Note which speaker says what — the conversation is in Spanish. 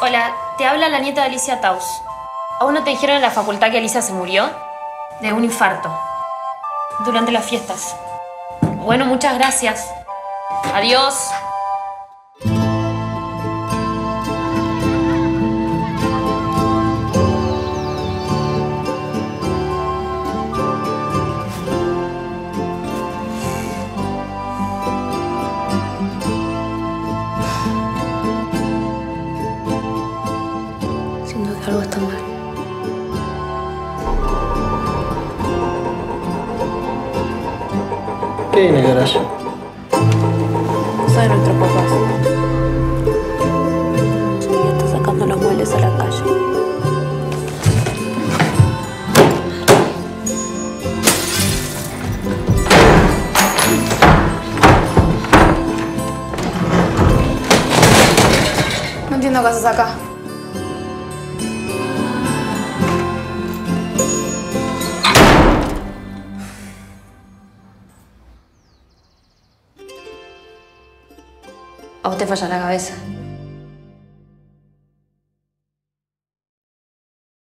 Speaker 1: Hola, te habla la nieta de Alicia Taus. ¿Aún no te dijeron en la facultad que Alicia se murió? De un infarto. Durante las fiestas. Bueno, muchas gracias. Adiós.
Speaker 2: Algo está mal.
Speaker 3: ¿Qué hay en el garaje?
Speaker 2: De nuestros papás. Ella está sacando los muebles a la calle.
Speaker 4: No entiendo qué haces acá.
Speaker 1: A te falla la cabeza.